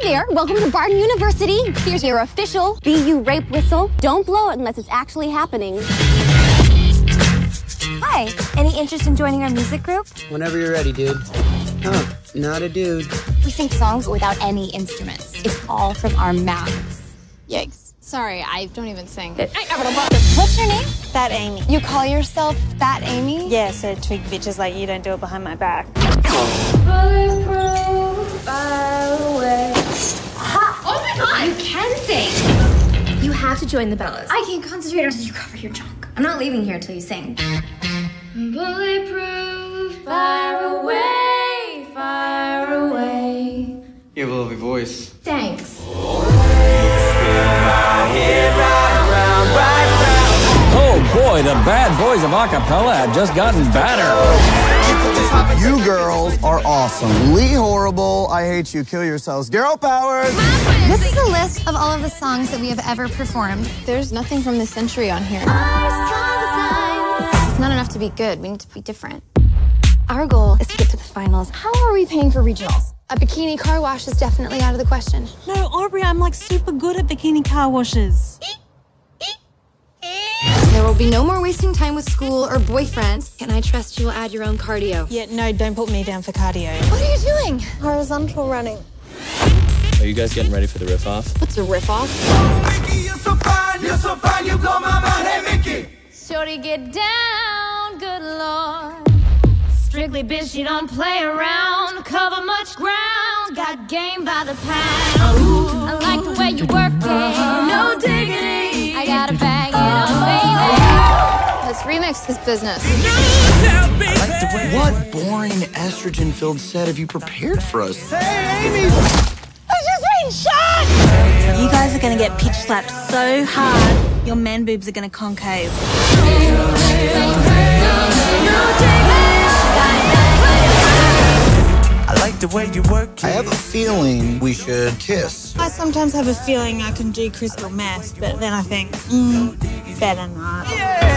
Hi there, welcome to Barton University. Here's your official BU rape whistle. Don't blow it unless it's actually happening. Hi, any interest in joining our music group? Whenever you're ready, dude. Oh, not a dude. We sing songs without any instruments. It's all from our mouths. Yikes. Sorry, I don't even sing. What's your name? Fat Amy. You call yourself Fat Amy? Yeah, so twig bitches like you don't do it behind my back. Oh to join the Bellas. I can't concentrate until you cover your junk. I'm not leaving here until you sing. Bulletproof, fire away, fire away. You have a lovely voice. Thanks. Oh boy, the bad boys of acapella have just gotten badder. You girls are awesome. Lee Horrible, I Hate You, Kill Yourselves. Girl Powers. This is a list of all of the songs that we have ever performed. There's nothing from this century on here. It's not enough to be good. We need to be different. Our goal is to get to the finals. How are we paying for regionals? A bikini car wash is definitely out of the question. No, Aubrey, I'm like super good at bikini car washes. There will be no more wasting time with school or boyfriends. Can I trust you will add your own cardio? Yeah, no, don't put me down for cardio. What are you doing? Horizontal running. Are you guys getting ready for the riff off? What's a riff off? Oh, Mickey, you're so fine, you're so fine, you blow my mind, hey Mickey. Shorty, get down, good lord. Strictly bitch, you don't play around. Cover much ground, got game by the pound. I like the way you work it, no diggity. Let's remix this business. What boring estrogen filled set have you prepared for us? Hey, Amy! I'm just being shot! You guys are gonna get pitch slapped so hard, your man boobs are gonna concave. I like the way you work. I have a feeling we should kiss. I sometimes have a feeling I can do crystal meth, but then I think, mm, better not.